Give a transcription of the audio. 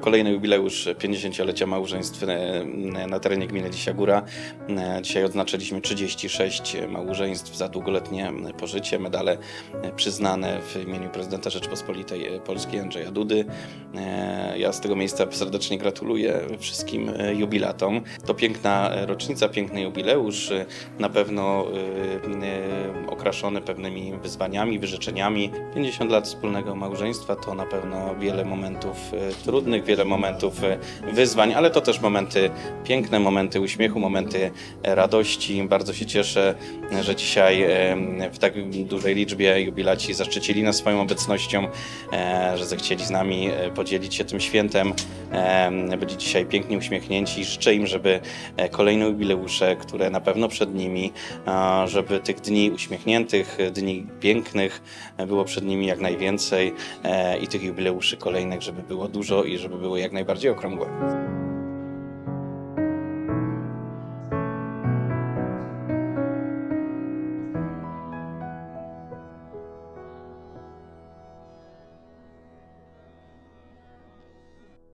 kolejny jubileusz 50-lecia małżeństw e, na terenie gminy Lisia Góra. E, Dzisiaj odznaczyliśmy 36 małżeństw za długoletnie pożycie, medale przyznane w imieniu prezydenta Rzeczpospolitej Polskiej Andrzeja Dudy. E, Ja z tego miejsca serdecznie gratuluję wszystkim jubilatom. To piękna rocznica, piękny jubileusz, na pewno e, okraszony pewnymi wyzwaniami, wyrzeczeniami. 50 lat wspólnego małżeństwa to na pewno wiele momentów e, trudnych, wiele momentów e, wyzwań, ale to też momenty piękne, momenty uśmiechu, momenty radości. Bardzo się cieszę, że dzisiaj e, w tak dużej liczbie jubilaci zaszczycili nas swoją obecnością, że zechcieli z nami podzielić się tym świętem. Byli dzisiaj pięknie uśmiechnięci. Życzę im, żeby kolejne jubileusze, które na pewno przed nimi, żeby tych dni uśmiechniętych, dni pięknych było przed nimi jak najwięcej e, i tych jubileuszy kolejnych, żeby było dużo i żeby były jak najbardziej okrągłe.